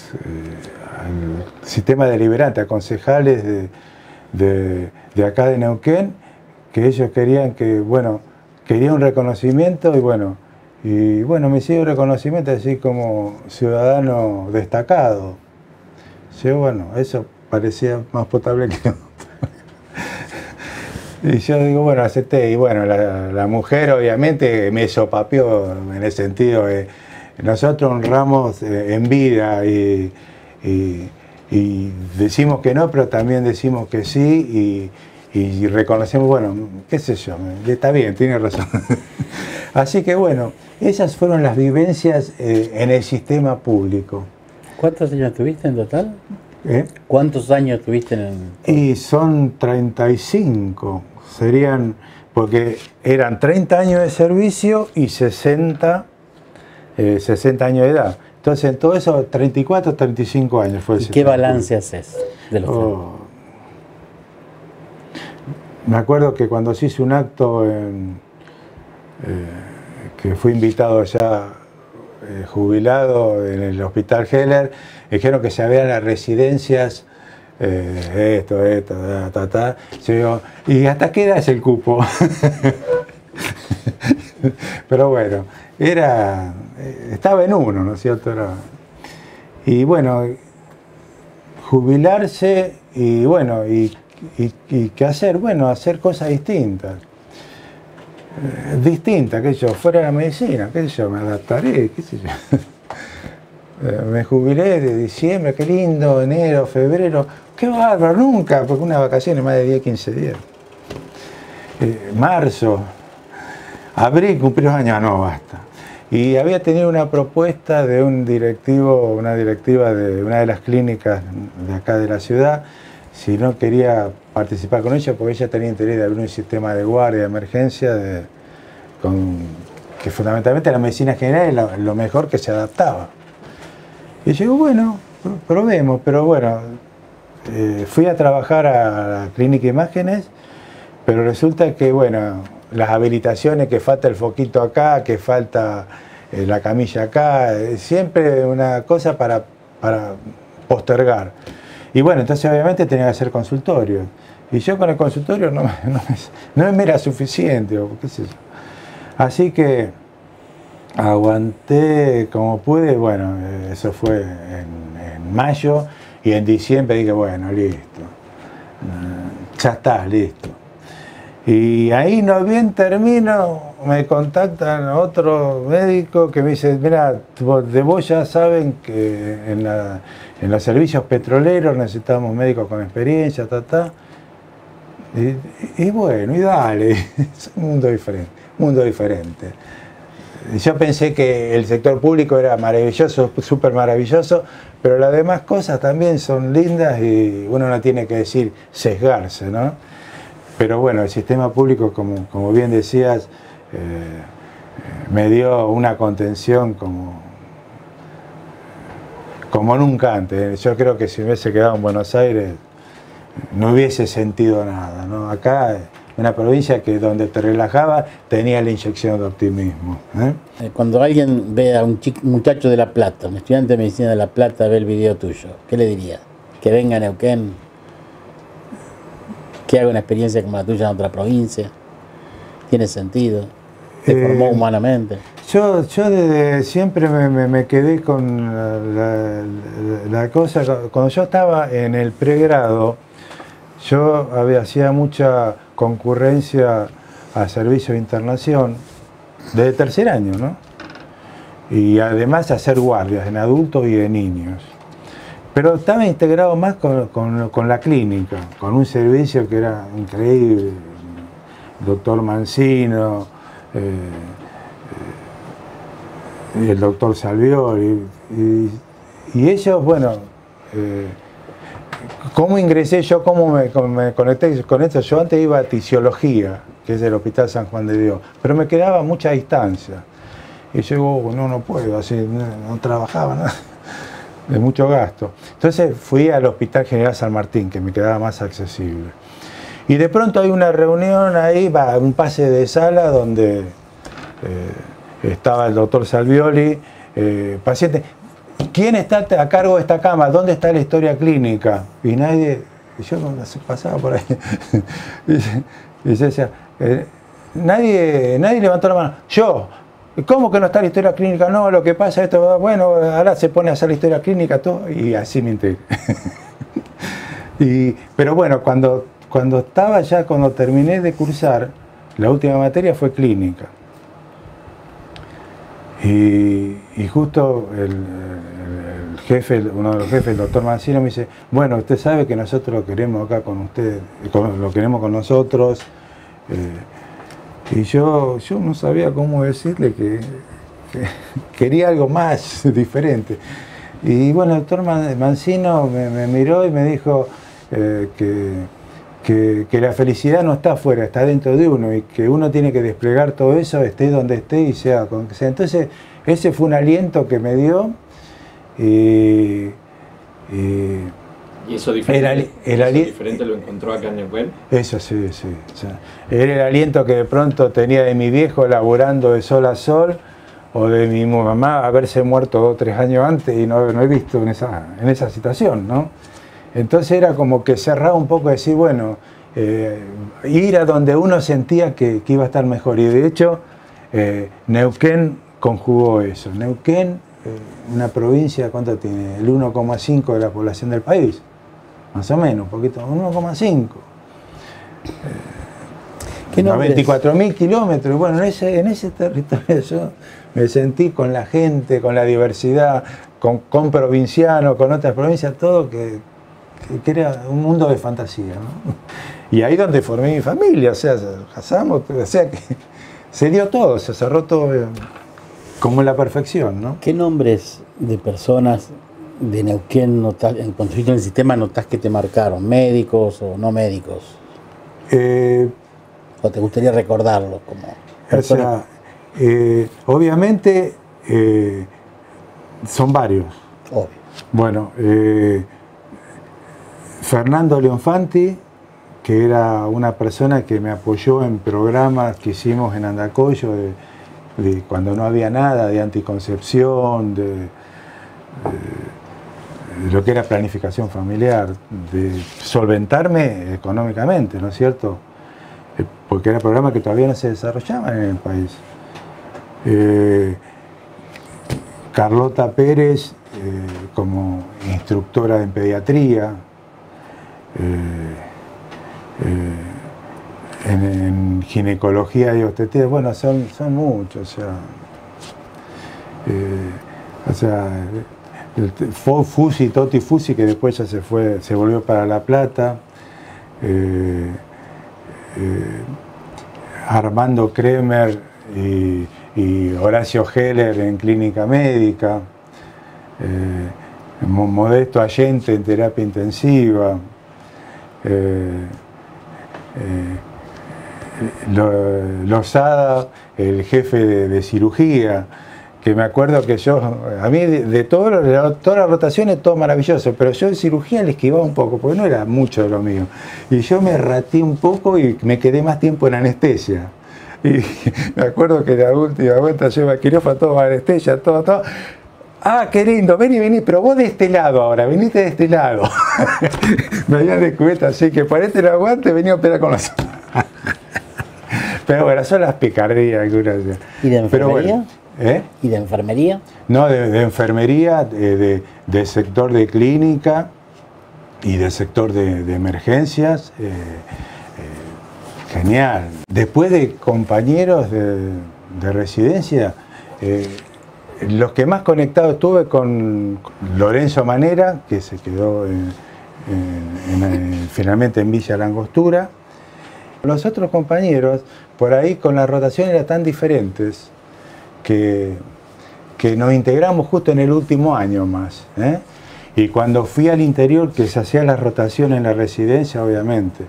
al sistema deliberante, a concejales de, de, acá de Neuquén, que ellos querían que, bueno, quería un reconocimiento y bueno, y bueno, me hicieron reconocimiento así como ciudadano destacado. Yo, bueno, eso parecía más potable que otro. y yo digo, bueno, acepté. Y bueno, la, mujer obviamente me sopapió en el sentido de nosotros honramos eh, en vida y, decimos que no, pero también decimos que sí y, reconocemos, bueno, qué sé yo, está bien, tiene razón. Así que bueno, esas fueron las vivencias eh, en el sistema público. ¿Cuántos años tuviste en total? ¿Eh? ¿Cuántos años tuviste en el... Y son 35, serían, porque eran 30 años de servicio y 60, 60 eh, años de edad. Entonces, en todo eso, 34, 35 años fue ¿Y qué balance haces de los oh. Me acuerdo que cuando se hizo un acto en que fui invitado ya eh, jubilado en el Hospital Heller, dijeron que se habían las residencias, eh, esto, esto, ta, ta, ta. ¿y hasta qué edad es el cupo? Pero bueno, era, eh, estaba en uno, ¿no es cierto? y bueno, jubilarse y bueno, y, y qué hacer? Bueno, hacer cosas distintas. Eh, distinta, que yo, fuera de la medicina, qué sé yo, me adaptaré, qué sé yo. Eh, me jubilé de diciembre, qué lindo, enero, febrero, qué bárbaro, nunca, porque una vacaciones más de 10, 15 días. Eh, marzo, abril, cumplí los años, no, basta. Y había tenido una propuesta de un directivo, una directiva de una de las clínicas de acá de la ciudad, si no quería participar con ella, porque ella tenía interés de abrir un sistema de guardia, de emergencia, que fundamentalmente la medicina general es lo, mejor que se adaptaba. Y yo digo, bueno, probemos, pero bueno, eh, fui a trabajar a la clínica Imágenes, pero resulta que, bueno, las habilitaciones, que falta el foquito acá, que falta eh, la camilla acá, eh, siempre una cosa para, para postergar. Y bueno, entonces obviamente tenía que hacer consultorio. Y yo con el consultorio no, no, me era suficiente, qué sé yo. Así que aguanté como pude, bueno, eso fue en, mayo y en diciembre dije, bueno, listo, ya está, listo. Y ahí no bien termino, me contactan otro médico que me dice, mira, de vos ya saben que en la en los servicios petroleros necesitamos médicos con experiencia, ta, ta. Y, bueno, y dale, es un mundo diferente, mundo diferente. Yo pensé que el sector público era maravilloso, súper maravilloso, pero las demás cosas también son lindas y uno no tiene que decir sesgarse, ¿no? Pero bueno, el sistema público, como, como bien decías, eh, me dio una contención como como nunca antes. Yo creo que si hubiese quedado en Buenos Aires no hubiese sentido nada. ¿no? Acá, una provincia que donde te relajaba, tenía la inyección de optimismo. ¿eh? Eh, cuando alguien ve a un muchacho de La Plata, un estudiante de medicina de La Plata, ve el video tuyo, ¿qué le diría? Que venga a Neuquén, que haga una experiencia como la tuya en otra provincia. ¿Tiene sentido? ¿Te formó eh, humanamente? Yo, yo desde siempre me, quedé con la, cosa, cuando yo estaba en el pregrado, yo había, hacía mucha concurrencia a servicio de internación desde tercer año, ¿no? Y además hacer guardias en adultos y en niños. Pero estaba integrado más con, la clínica, con un servicio que era increíble, doctor Mancino, eh, el doctor Salvioli, y, ellos, bueno, eh, ¿cómo ingresé yo? ¿Cómo me, conecté con esto? Yo antes iba a tisiología, que es el Hospital San Juan de Dios, pero me quedaba a mucha distancia. Y yo oh, no, no puedo, así no, trabajaba, nada, de mucho gasto. Entonces fui al Hospital General San Martín, que me quedaba más accesible. Y de pronto hay una reunión ahí, va, un pase de sala donde... Eh, estaba el doctor Salvioli, eh, paciente. ¿quién está a cargo de esta cama? ¿Dónde está la historia clínica? Y nadie, yo pasaba por ahí, y, eh, nadie, nadie levantó la mano. Yo, ¿Cómo que no está la historia clínica? No, lo que pasa es esto, bueno, ahora se pone a hacer la historia clínica todo, y así me enteré. y, pero bueno, cuando, cuando estaba ya, cuando terminé de cursar, la última materia fue clínica. Y, justo el, jefe, uno de los jefes, el doctor Mancino, me dice, bueno, usted sabe que nosotros lo queremos acá con usted, lo queremos con nosotros. Eh, y yo, yo no sabía cómo decirle que, quería algo más diferente. Y bueno, el doctor Mancino me, miró y me dijo eh, que, que, la felicidad no está afuera, está dentro de uno y que uno tiene que desplegar todo eso, esté donde esté y sea con que sea. Entonces, ese fue un aliento que me dio. Y, ¿Y eso diferente, el, diferente lo encontró acá en Neuquén? Eso sí, sí. era el aliento que de pronto tenía de mi viejo laburando de sol a sol, o de mi mamá haberse muerto dos o tres años antes y no, no he visto en esa, en esa situación, ¿no? Entonces era como que cerraba un poco decir, bueno, eh, ir a donde uno sentía que, iba a estar mejor. Y de hecho, eh, Neuquén conjugó eso. Neuquén, eh, una provincia, ¿cuánto tiene? El 1,5 de la población del país. Más o menos, un poquito, 1,5. Eh, 24.000 kilómetros. Bueno, en ese, en ese territorio yo me sentí con la gente, con la diversidad, con, con provincianos, con otras provincias, todo que, que, era un mundo de fantasía. ¿no? Y ahí donde formé mi familia, o sea, casamos, o sea que se dio todo, se cerró todo eh, como en la perfección. ¿no? ¿Qué nombres de personas de Neuquén notas, en el sistema notás que te marcaron? ¿Médicos o no médicos? Eh, ¿O te gustaría recordarlo como O sea, eh, obviamente son varios. Obvio. Bueno, Fernando Leonfanti, que era una persona que me apoyó en programas que hicimos en Andacoyo, de, cuando no había nada, de anticoncepción, de, lo que era planificación familiar, de solventarme económicamente, ¿no es cierto? Eh, porque era programa que todavía no se desarrollaban en el país. Eh, Carlota Pérez, eh, como instructora en pediatría, eh, eh, en, ginecología y obstetricia, bueno, son, son muchos, o sea, eh, o sea, Fusi, Toti Fusi, que después ya se fue, se volvió para La Plata, Armando Kremer y, Horacio Heller en clínica médica, Modesto Allente en terapia intensiva, eh, eh, Lozada, el jefe de, cirugía, que me acuerdo que yo, a mí de, todas las rotaciones todo maravilloso, pero yo en cirugía le esquivaba un poco, porque no era mucho de lo mío. Y yo me raté un poco y me quedé más tiempo en anestesia. Y me acuerdo que la última vuelta me quirófano todo anestesia, todo, todo. Ah, qué lindo, vení, vení, pero vos de este lado ahora, veniste de este lado. Me habían descubierto así que por este no aguante, venía a operar con los. pero bueno, son las picardías algunas. ¿Y de enfermería? ¿eh? ¿Y de enfermería? No, de, enfermería, de, sector de clínica y del sector de, emergencias. Eh, eh, genial. Después de compañeros de, residencia, los que más conectados estuve con Lorenzo Manera, que se quedó finalmente en Villa Langostura. Los otros compañeros, por ahí con la rotación eran tan diferentes que, que nos integramos justo en el último año más. ¿eh? Y cuando fui al interior, que se hacía la rotación en la residencia, obviamente.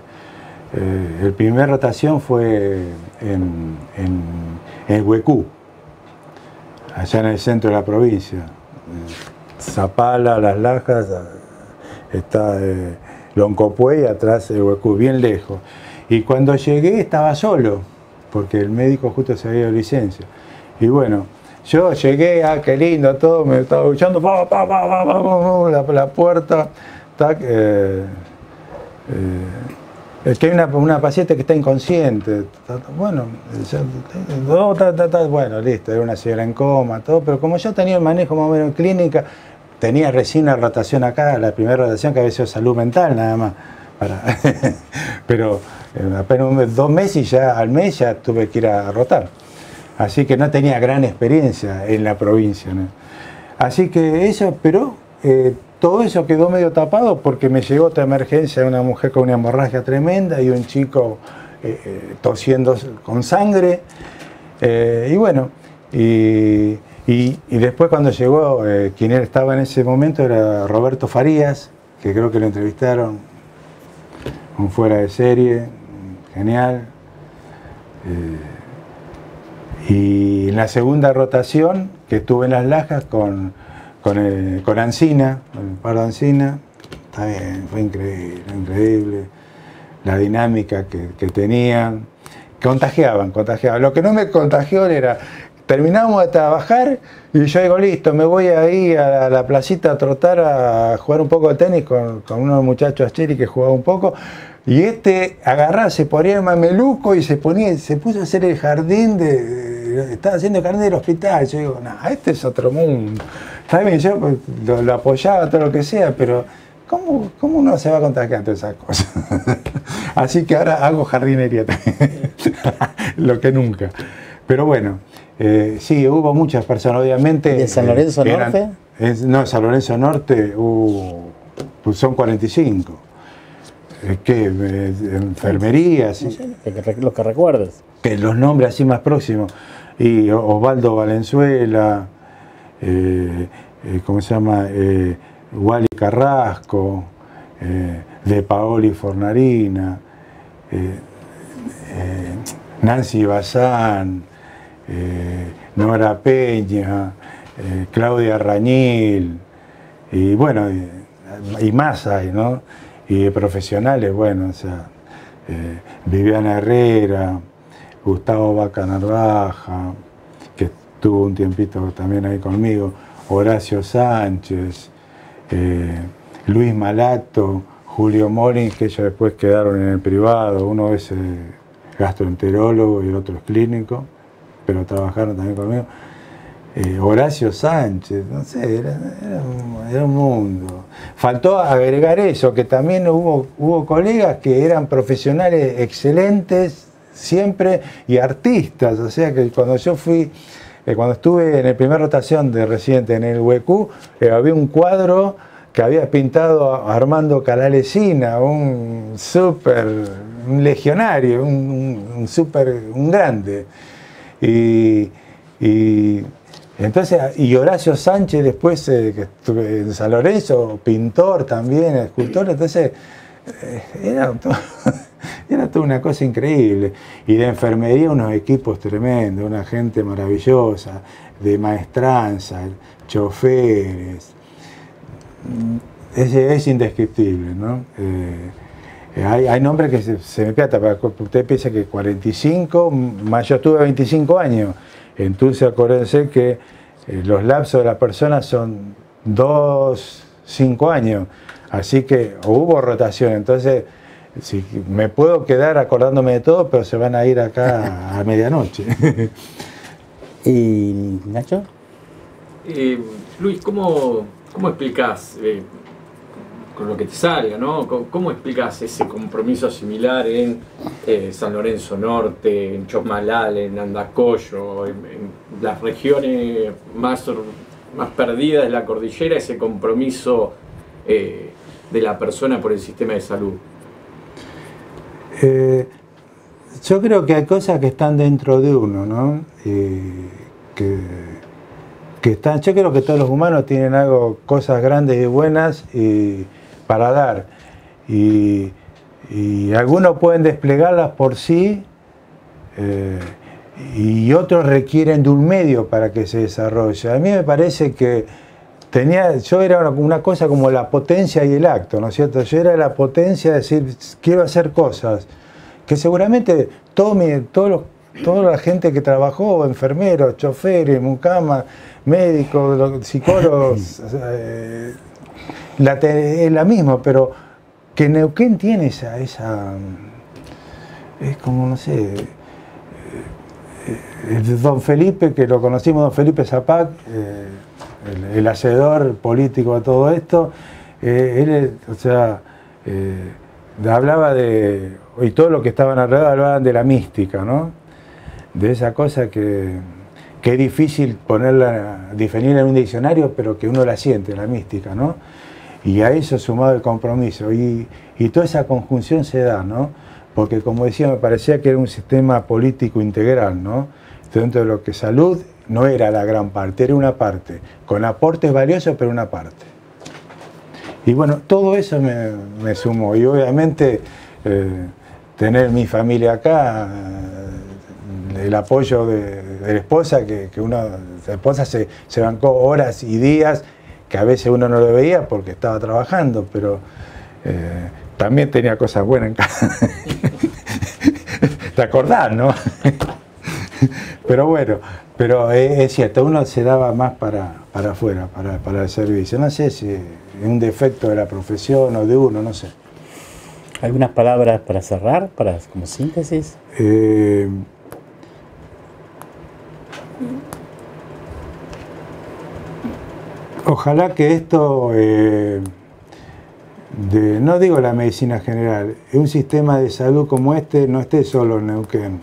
Eh, el primer rotación fue en, en, en Huecú, allá en el centro de la provincia. Zapala, Las Lajas, está eh, Loncopuey, atrás de Huecú, bien lejos. Y cuando llegué estaba solo, porque el médico justo se había ido licencia. Y bueno, Yo llegué, ah, qué lindo, todo, me estaba escuchando, la, la puerta, tac, eh, eh, que hay una, paciente que está inconsciente. Bueno, bueno, listo, era una señora en coma, todo, pero como yo tenía el manejo más o menos en clínica, tenía recién una rotación acá, la primera rotación que había sido salud mental nada más. Pero eh, apenas dos meses ya al mes ya tuve que ir a rotar. Así que no tenía gran experiencia en la provincia. Así que eso, pero eh, todo eso quedó medio tapado porque me llegó otra emergencia una mujer con una hemorragia tremenda y un chico eh, eh, tosiendo con sangre. y bueno, y, después cuando llegó, quien estaba en ese momento era Roberto Farías, que creo que lo entrevistaron, un fuera de serie, genial. Y en la segunda rotación, que estuve en las lajas con, con, el, con Ancina, con el paro Ancina, está bien, fue increíble, increíble la dinámica que, que, tenían. Contagiaban, contagiaban. Lo que no me contagió era, terminamos de trabajar y yo digo, listo, me voy ahí a la, placita a trotar a jugar un poco de tenis con, unos muchachos acheri que jugaba un poco. Y este agarraba, se ponía el mameluco y se ponía, se puso a hacer el jardín de, estaba haciendo el jardín del hospital. Yo digo, no, este es otro mundo. Está bien, yo pues, lo, apoyaba, todo lo que sea, pero ¿cómo, cómo uno se va a contagiar de esas cosas? Así que ahora hago jardinería también, lo que nunca. Pero bueno, eh, sí, hubo muchas personas, obviamente. ¿De San Lorenzo eh, Norte? no, en San Lorenzo Norte uh, pues son 45 que enfermería, sí. los que recuerdes. Que los nombres así más próximos. Y Osvaldo Valenzuela, eh, eh, ¿cómo se llama? Eh, Wally Carrasco, De Paoli Fornarina, Nancy Bazán, Nora Peña, Claudia Rañil, y bueno, y más hay, ¿no? y profesionales, bueno, o sea, eh, Viviana Herrera, Gustavo Vaca Narvaja, que estuvo un tiempito también ahí conmigo, Horacio Sánchez, eh, Luis Malato, Julio Morin, que ellos después quedaron en el privado, uno es eh, gastroenterólogo y el otro es clínico, pero trabajaron también conmigo. Eh, Horacio Sánchez, no sé, era, un, mundo. Faltó agregar eso, que también hubo, hubo colegas que eran profesionales excelentes siempre y artistas, o sea que cuando yo fui, eh, cuando estuve en el primer rotación de residente en el UEQ, eh, había un cuadro que había pintado Armando Calalesina, un súper, un legionario, un, un, súper, un grande. y entonces, y Horacio Sánchez después, eh, que estuve en San Lorenzo, pintor también, escultor, entonces eh, era, era toda una cosa increíble. Y de enfermería unos equipos tremendos, una gente maravillosa, de maestranza, choferes. Es, es indescriptible, ¿no? Eh, hay, hay, nombres que se, me piata, usted piensa que 45, más yo tuve 25 años. Entonces acuérdense que eh, los lapsos de la persona son dos, cinco años, así que hubo rotación, entonces si me puedo quedar acordándome de todo, pero se van a ir acá a medianoche. ¿Y Nacho? Eh, Luis, ¿cómo, cómo explicás? Eh, con lo que te salga, ¿no? ¿Cómo, explicas ese compromiso similar en eh, San Lorenzo Norte, en Chosmalal, en Andacoyo, en, las regiones más, más perdidas de la cordillera, ese compromiso eh, de la persona por el sistema de salud? Eh, yo creo que hay cosas que están dentro de uno, ¿no? que, están, yo creo que todos los humanos tienen algo, cosas grandes y buenas para dar. Y, algunos pueden desplegarlas por sí eh, y otros requieren de un medio para que se desarrolle. A mí me parece que tenía, yo era una, cosa como la potencia y el acto, ¿no es cierto? Yo era la potencia de decir, quiero hacer cosas, que seguramente todo mi, todos los toda la gente que trabajó, enfermeros, choferes, mucamas, médicos, psicólogos, eh, la, es la misma, pero que Neuquén tiene esa, esa es como, no sé, eh, eh, don Felipe, que lo conocimos, don Felipe Zapac, el, hacedor político de todo esto, él, o sea, hablaba de, y todo lo que estaban alrededor hablaban de la mística, ¿no? De esa cosa que, es difícil ponerla, definirla en un diccionario, pero que uno la siente, la mística, ¿no? Y a eso sumado el compromiso. Y, toda esa conjunción se da, ¿no? Porque como decía, me parecía que era un sistema político integral, ¿no? Dentro de lo que salud no era la gran parte, era una parte, con aportes valiosos, pero una parte. Y bueno, todo eso me, sumó. Y obviamente eh, tener mi familia acá, eh, el apoyo de, la esposa, que, que la esposa se, bancó horas y días, que a veces uno no lo veía porque estaba trabajando, pero eh, también tenía cosas buenas en casa. ¿Te acordás, no? pero bueno, pero es, cierto, uno se daba más para, para afuera, para, para el servicio. No sé si es un defecto de la profesión o de uno, no sé. ¿Algunas palabras para cerrar, para como síntesis? Eh, ojalá que esto, eh, de, no digo la medicina general, un sistema de salud como este no esté solo en Neuquén,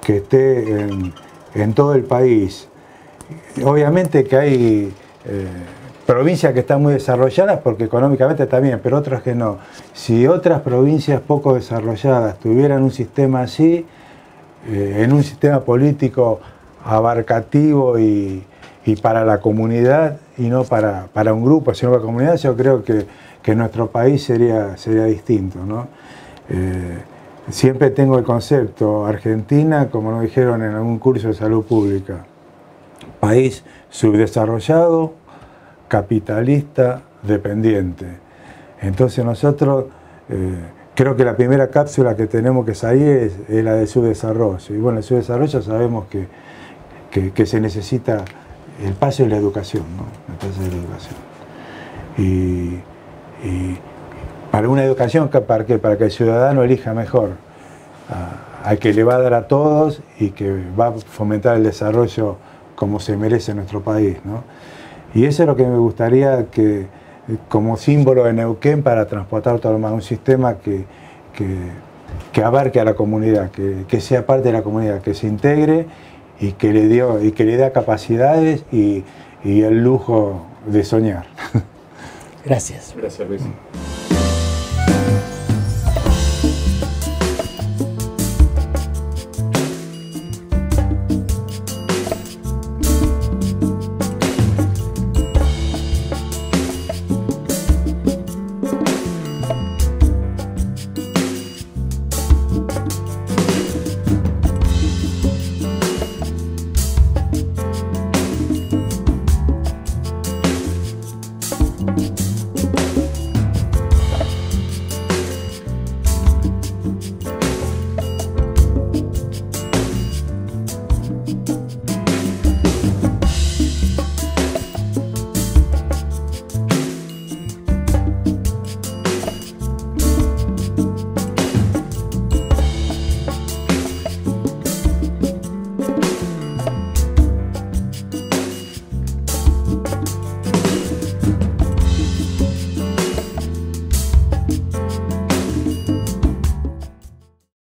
que esté en, todo el país. Obviamente que hay... Eh, provincias que están muy desarrolladas porque económicamente está bien, pero otras que no. Si otras provincias poco desarrolladas tuvieran un sistema así, eh, en un sistema político abarcativo y, para la comunidad y no para, un grupo, sino para la comunidad, yo creo que, nuestro país sería, sería distinto. Eh, siempre tengo el concepto, Argentina, como nos dijeron en algún curso de salud pública, país subdesarrollado, capitalista dependiente. Entonces nosotros eh, creo que la primera cápsula que tenemos que salir es, la de su desarrollo. Y bueno, el su desarrollo sabemos que, que, se necesita el paso de la educación, ¿no? El paso de la educación. Para una educación para que, para que el ciudadano elija mejor, al que le va a dar a todos y que va a fomentar el desarrollo como se merece en nuestro país. ¿no? Y eso es lo que me gustaría que, como símbolo de Neuquén para transportar todo lo más, un sistema que, que, abarque a la comunidad, que, sea parte de la comunidad, que se integre y que le, dio, y que le dé capacidades y, y el lujo de soñar. Gracias. Gracias, Luis.